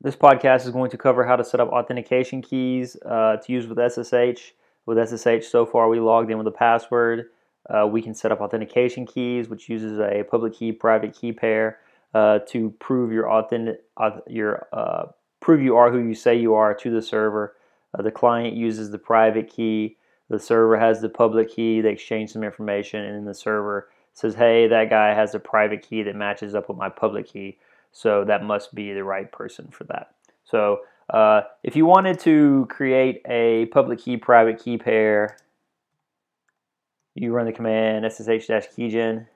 This podcast is going to cover how to set up authentication keys uh, to use with SSH. With SSH, so far we logged in with a password. Uh, we can set up authentication keys, which uses a public key private key pair uh, to prove your authentic your uh, prove you are who you say you are to the server. Uh, the client uses the private key. The server has the public key. They exchange some information, and then the server says, "Hey, that guy has a private key that matches up with my public key." So that must be the right person for that. So uh, if you wanted to create a public key private key pair, you run the command ssh-keygen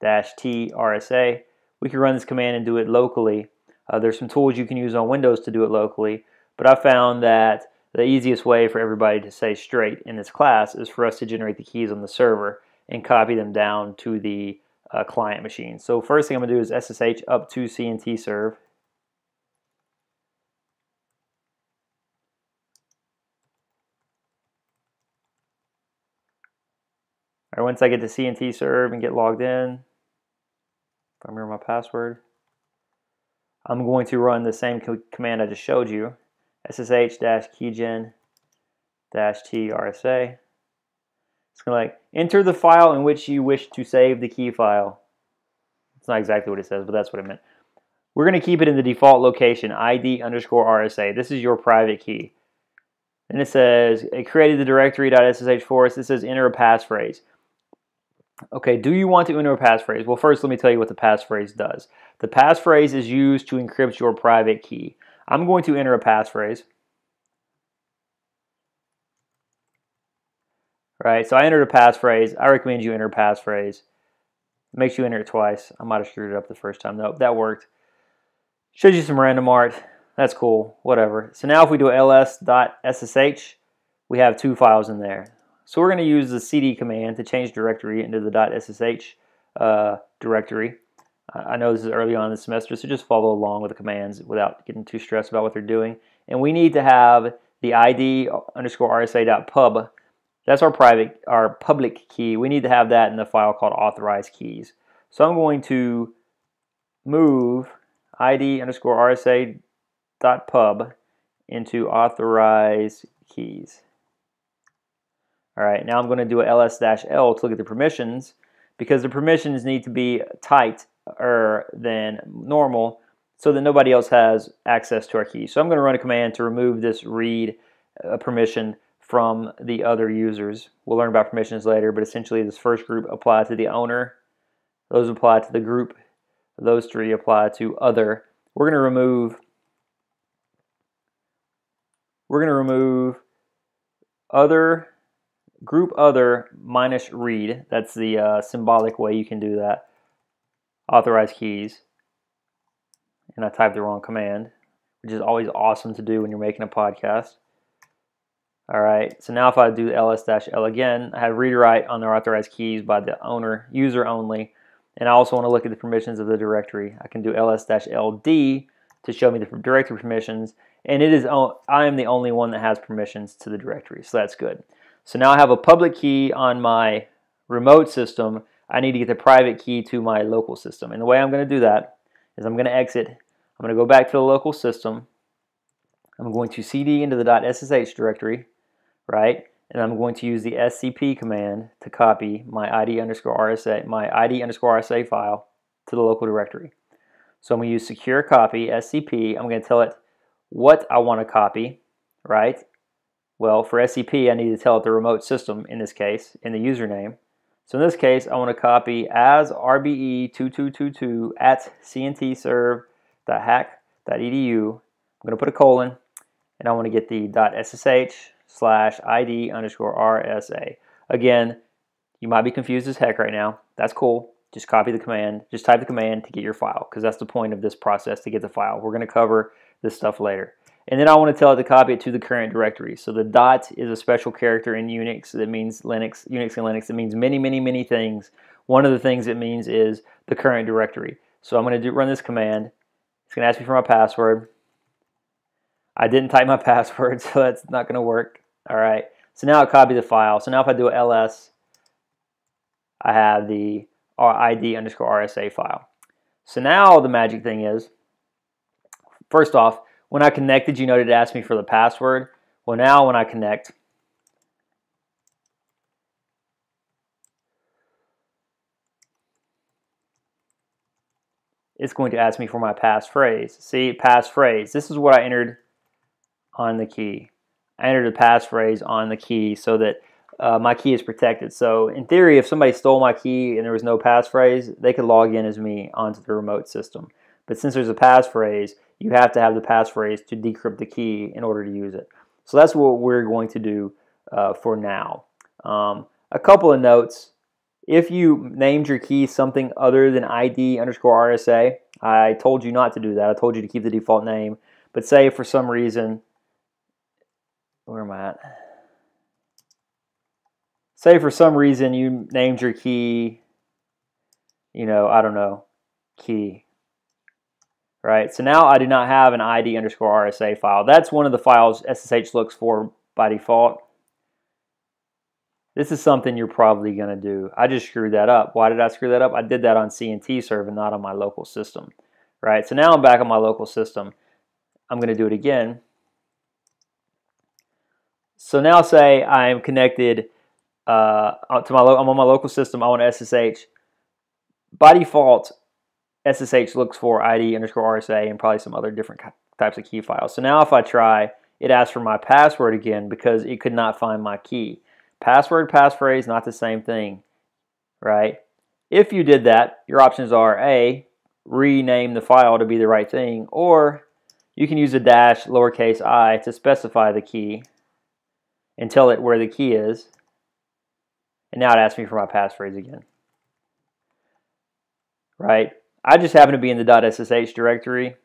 t RSA. We can run this command and do it locally. Uh, there's some tools you can use on Windows to do it locally, but I found that the easiest way for everybody to say straight in this class is for us to generate the keys on the server and copy them down to the uh, client machine. So first thing I'm to do is SSH up to CNT serve. All right, once I get to CNT serve and get logged in, if I remember my password, I'm going to run the same co command I just showed you, ssh-keygen-t RSA. It's like enter the file in which you wish to save the key file. It's not exactly what it says, but that's what it meant. We're going to keep it in the default location, id underscore RSA. This is your private key. And it says, it created the directory.sh for us. It says enter a passphrase. Okay, do you want to enter a passphrase? Well, first let me tell you what the passphrase does. The passphrase is used to encrypt your private key. I'm going to enter a passphrase. Right? So I entered a passphrase. I recommend you enter a passphrase. Make sure you enter it twice. I might have screwed it up the first time. Nope, that worked. Shows you some random art. That's cool, whatever. So now if we do ls.ssh, we have two files in there. So we're going to use the cd command to change directory into the .ssh uh, directory. I know this is early on in the semester, so just follow along with the commands without getting too stressed about what they're doing. And we need to have the id underscore rsa.pub that's our private, our public key. We need to have that in the file called authorized keys. So I'm going to move id underscore rsa dot pub into authorized keys. All right, now I'm going to do a ls-l to look at the permissions because the permissions need to be tighter than normal so that nobody else has access to our key. So I'm going to run a command to remove this read uh, permission from the other users. We'll learn about permissions later, but essentially this first group apply to the owner. Those apply to the group. Those three apply to other. We're going to remove we're going to remove other group other minus read. That's the uh, symbolic way you can do that. Authorize keys. And I typed the wrong command, which is always awesome to do when you're making a podcast. All right, so now if I do ls-l again, I have read write on the authorized keys by the owner, user only, and I also want to look at the permissions of the directory. I can do ls-ld to show me the directory permissions, and it is I am the only one that has permissions to the directory, so that's good. So now I have a public key on my remote system. I need to get the private key to my local system, and the way I'm going to do that is I'm going to exit. I'm going to go back to the local system. I'm going to cd into the .ssh directory right? And I'm going to use the scp command to copy my id underscore rsa, my id underscore rsa file to the local directory. So I'm going to use secure copy, scp. I'm going to tell it what I want to copy, right? Well, for scp, I need to tell it the remote system in this case, in the username. So in this case, I want to copy as rbe2222 at cntserve.hack.edu. I'm going to put a colon, and I want to get the .ssh slash ID underscore RSA. Again, you might be confused as heck right now. That's cool. Just copy the command. Just type the command to get your file because that's the point of this process to get the file. We're going to cover this stuff later. And then I want to tell it to copy it to the current directory. So the dot is a special character in Unix that means Linux, Unix and Linux. It means many, many, many things. One of the things it means is the current directory. So I'm going to do, run this command. It's going to ask me for my password. I didn't type my password, so that's not going to work. All right. So now I copy the file. So now if I do ls, I have the id underscore RSA file. So now the magic thing is, first off, when I connected, you know it asked me for the password. Well, now when I connect, it's going to ask me for my passphrase. See, passphrase. This is what I entered on the key. I entered a passphrase on the key so that uh, my key is protected. So in theory, if somebody stole my key and there was no passphrase, they could log in as me onto the remote system. But since there's a passphrase, you have to have the passphrase to decrypt the key in order to use it. So that's what we're going to do uh, for now. Um, a couple of notes. If you named your key something other than ID underscore RSA, I told you not to do that. I told you to keep the default name. But say for some reason, where am I at? Say for some reason you named your key, you know, I don't know, key. Right, so now I do not have an ID underscore RSA file. That's one of the files SSH looks for by default. This is something you're probably going to do. I just screwed that up. Why did I screw that up? I did that on CNT server, not on my local system. Right, so now I'm back on my local system. I'm going to do it again. So now say I'm connected uh, to my, I'm on my local system, I want SSH. By default, SSH looks for ID underscore RSA and probably some other different types of key files. So now if I try, it asks for my password again because it could not find my key. Password, passphrase, not the same thing, right? If you did that, your options are A, rename the file to be the right thing, or you can use a dash lowercase i to specify the key and tell it where the key is. And now it asks me for my passphrase again. Right? I just happen to be in the .ssh directory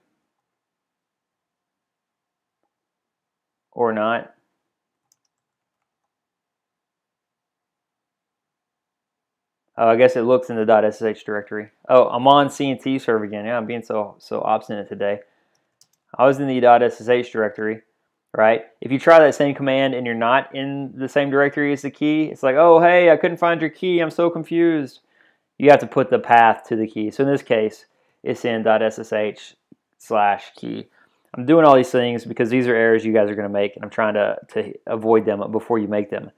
or not. Oh, I guess it looks in the .ssh directory. Oh, I'm on CNT server again. Yeah, I'm being so so obstinate today. I was in the .ssh directory, right? If you try that same command and you're not in the same directory as the key, it's like, oh, hey, I couldn't find your key. I'm so confused. You have to put the path to the key. So in this case, it's in .ssh slash key. I'm doing all these things because these are errors you guys are going to make, and I'm trying to, to avoid them before you make them.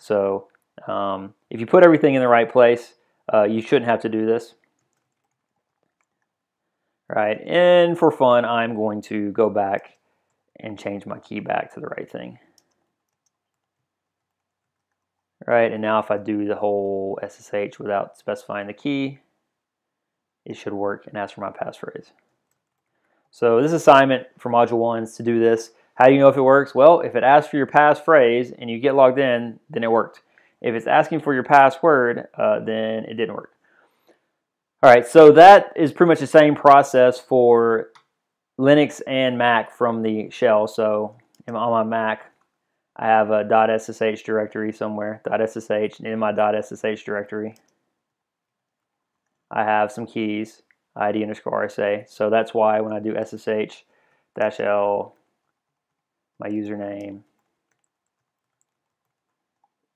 So um, if you put everything in the right place, uh, you shouldn't have to do this. Right, and for fun, I'm going to go back and change my key back to the right thing. Right, and now if I do the whole SSH without specifying the key, it should work and ask for my passphrase. So this assignment for Module 1 is to do this. How do you know if it works? Well, if it asks for your passphrase and you get logged in, then it worked. If it's asking for your password, uh, then it didn't work. All right, so that is pretty much the same process for Linux and Mac from the shell. So on my Mac, I have a .ssh directory somewhere, .ssh, in my .ssh directory, I have some keys, ID underscore RSA. So that's why when I do SSH dash L, my username,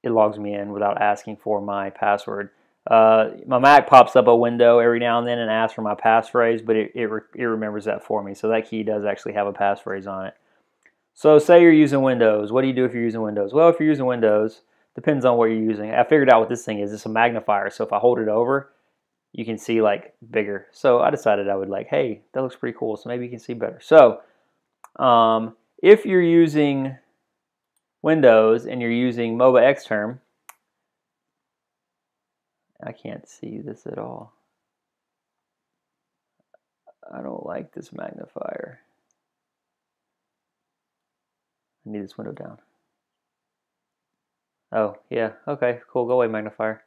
it logs me in without asking for my password. Uh, my Mac pops up a window every now and then and asks for my passphrase, but it, it, re it remembers that for me. So that key does actually have a passphrase on it. So say you're using Windows. What do you do if you're using Windows? Well, if you're using Windows, depends on what you're using. I figured out what this thing is. It's a magnifier. So if I hold it over, you can see like bigger. So I decided I would like, hey, that looks pretty cool. So maybe you can see better. So um, if you're using Windows and you're using MobaXterm, I can't see this at all. I don't like this magnifier. I need this window down. Oh, yeah. Okay, cool. Go away, magnifier.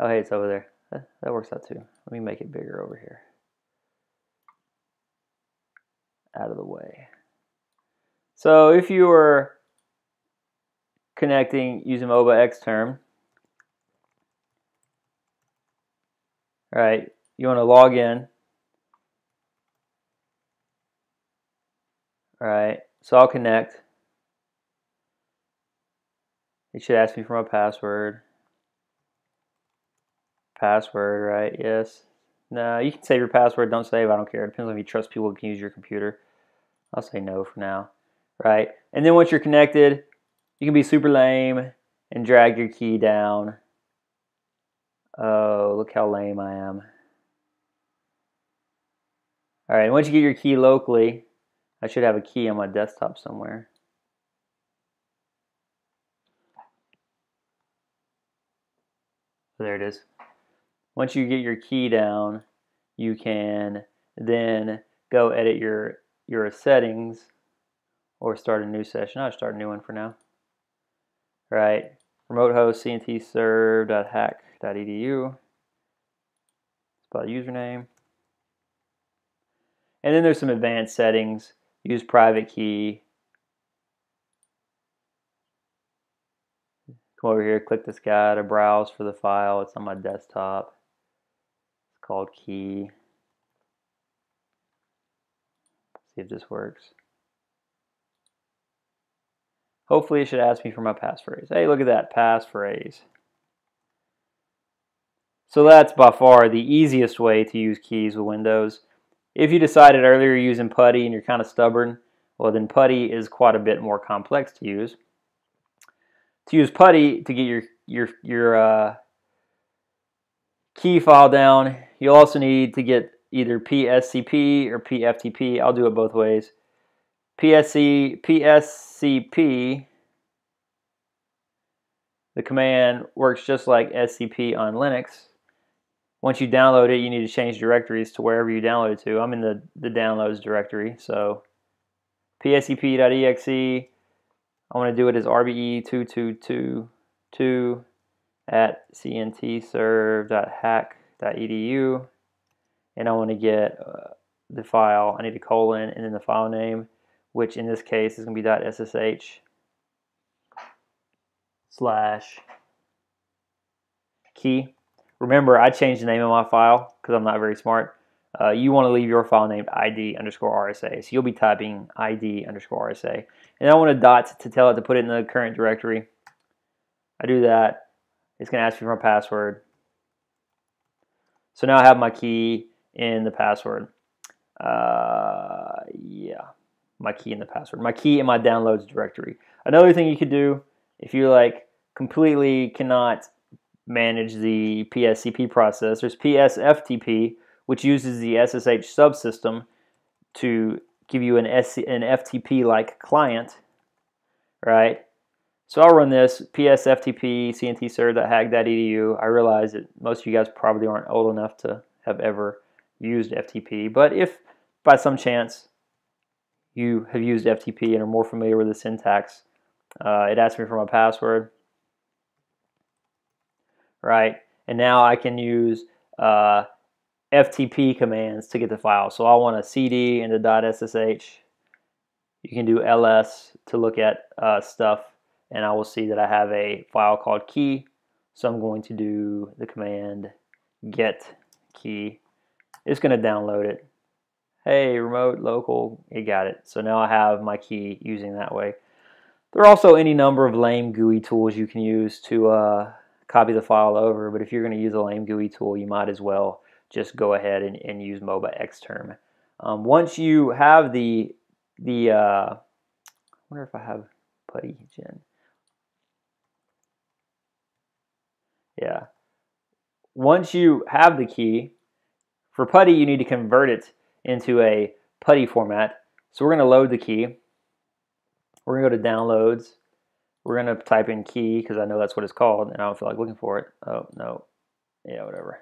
Oh, hey, it's over there. That, works out too. Let me make it bigger over here. Out of the way. So if you were connecting using MOBA Xterm, right, you want to log in. All right, so I'll connect. It should ask me for my password. Password, right? Yes. No, you can save your password. Don't save. I don't care. It depends on if you trust people who can use your computer. I'll say no for now. Right. And then once you're connected, you can be super lame and drag your key down. Oh, look how lame I am. All right, once you get your key locally, I should have a key on my desktop somewhere. There it is. Once you get your key down, you can then go edit your your settings or start a new session. I'll start a new one for now. All right, remote host cntserve.hack.edu. Spell username. And then there's some advanced settings. Use private key. Come over here, click this guy to browse for the file. It's on my desktop. It's called key. See if this works. Hopefully it should ask me for my passphrase. Hey, look at that, passphrase. So that's by far the easiest way to use keys with Windows. If you decided earlier using PuTTY and you're kind of stubborn, well then PuTTY is quite a bit more complex to use. To use PuTTY to get your your your uh, key file down, you'll also need to get either PSCP or PFTP. I'll do it both ways. PSC PSCP the command works just like SCP on Linux once you download it, you need to change directories to wherever you download it to. I'm in the, the downloads directory, so pscp.exe. I want to do it as rbe2222 at cntserve.hack.edu, and I want to get uh, the file. I need a colon and then the file name, which in this case is going to be .ssh slash key Remember, I changed the name of my file because I'm not very smart. Uh, you want to leave your file named id underscore RSA. So you'll be typing id underscore RSA. And I want a dot to tell it to put it in the current directory. I do that. It's going to ask me for my password. So now I have my key in the password. Uh, yeah, my key in the password. My key in my downloads directory. Another thing you could do if you like completely cannot manage the PSCP process. There's PSFTP, which uses the SSH subsystem to give you an, an FTP-like client, right? So I'll run this psftp cntserve.hack.edu. I realize that most of you guys probably aren't old enough to have ever used FTP, but if by some chance you have used FTP and are more familiar with the syntax, uh, it asks me for my password right? And now I can use uh, FTP commands to get the file. So I want a CD and a .ssh. You can do ls to look at uh, stuff, and I will see that I have a file called key. So I'm going to do the command get key. It's going to download it. Hey, remote, local, it got it. So now I have my key using that way. There are also any number of lame GUI tools you can use to uh, copy the file over. But if you're going to use a lame GUI tool, you might as well just go ahead and, and use MobaXterm. Um, once you have the, the uh, I wonder if I have PuTTY Gen. Yeah. Once you have the key, for PuTTY you need to convert it into a PuTTY format. So we're going to load the key. We're going to go to downloads we're going to type in key because I know that's what it's called and I don't feel like looking for it. Oh, no. Yeah, whatever.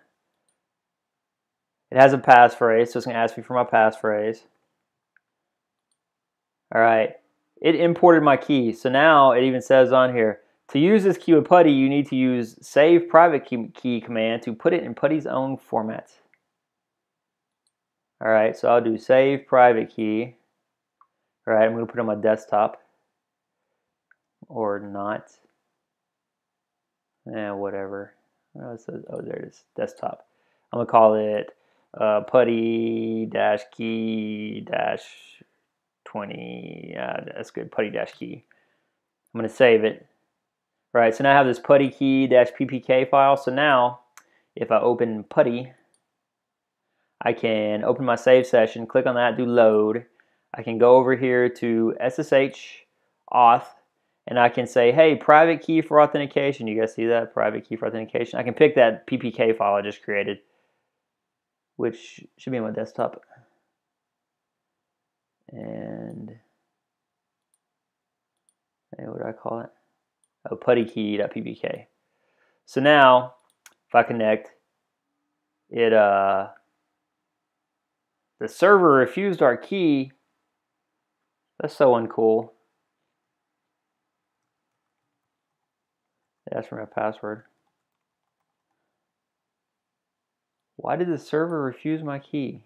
It has a passphrase, so it's going to ask me for my passphrase. All right. It imported my key. So now it even says on here, to use this key with PuTTY, you need to use save private key, key command to put it in PuTTY's own format. All right, so I'll do save private key. All right, I'm going to put it on my desktop or not. Eh, whatever. Oh, says, oh, there it is. Desktop. I'm gonna call it uh, PuTTY dash key dash 20. Yeah, that's good. PuTTY dash key. I'm gonna save it. All right, so now I have this PuTTY key dash ppk file. So now, if I open PuTTY, I can open my save session, click on that, do load. I can go over here to SSH auth and I can say, hey, private key for authentication. You guys see that? Private key for authentication. I can pick that PPK file I just created, which should be on my desktop. And hey, what do I call it? Oh, puttykey.ppk. So now, if I connect, it uh, the server refused our key. That's so uncool. That's for my password. Why did the server refuse my key?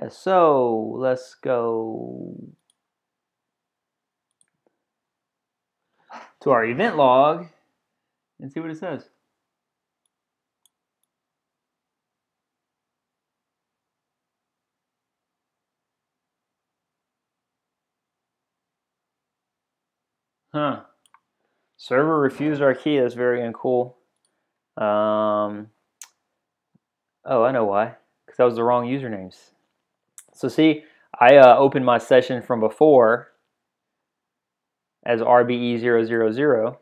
Yeah, so let's go to our event log and see what it says. Huh. Server refused our key. That's very uncool. Um, oh, I know why. Because that was the wrong usernames. So see, I uh, opened my session from before as RBE000.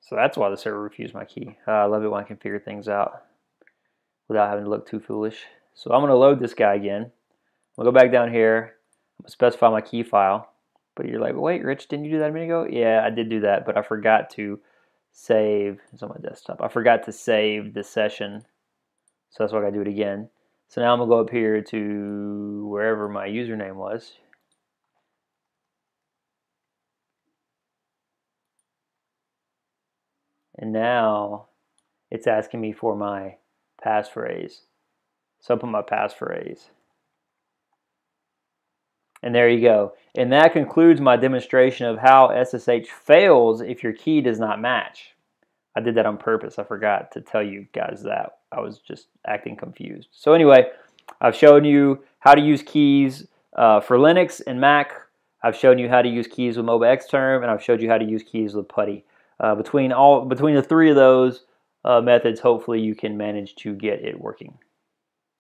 So that's why the server refused my key. Uh, I love it when I can figure things out without having to look too foolish. So I'm going to load this guy again. To go back down here. I'm going to specify my key file. But you're like, wait, Rich, didn't you do that a minute ago? Yeah, I did do that, but I forgot to save. It's on my desktop. I forgot to save the session. So that's why I got to do it again. So now I'm to go up here to wherever my username was. And now it's asking me for my passphrase. So I put my passphrase. And there you go. And that concludes my demonstration of how SSH fails if your key does not match. I did that on purpose. I forgot to tell you guys that. I was just acting confused. So anyway, I've shown you how to use keys uh, for Linux and Mac. I've shown you how to use keys with MobaXterm, and I've showed you how to use keys with Putty. Uh, between all between the three of those uh, methods, hopefully you can manage to get it working.